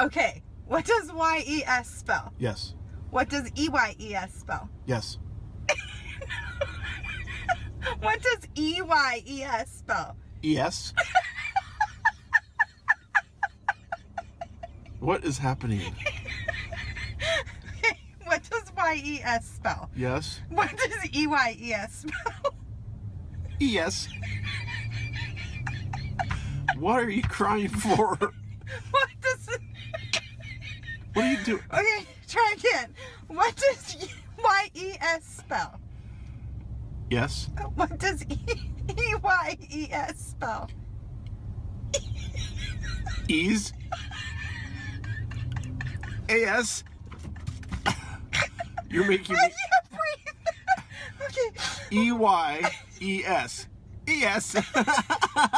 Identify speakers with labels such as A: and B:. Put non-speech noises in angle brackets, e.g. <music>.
A: Okay. What does Y E S spell?
B: Yes.
A: What does E Y E S spell?
B: Yes. <laughs>
A: What does E Y E S spell?
B: Yes. what is happening? <laughs>
A: What does Y E S spell?
B: Yes.
A: What does E Y E S spell?
B: Yes. What are you crying for? <laughs>
A: What
B: are you doing?
A: Okay, try again. What does Y E S spell?
B: Yes.
A: What does E Y E S spell?
B: Ease. AS. You're making
A: I
B: me
A: can't breathe. <laughs> okay.
B: E Y E S. E S. <laughs>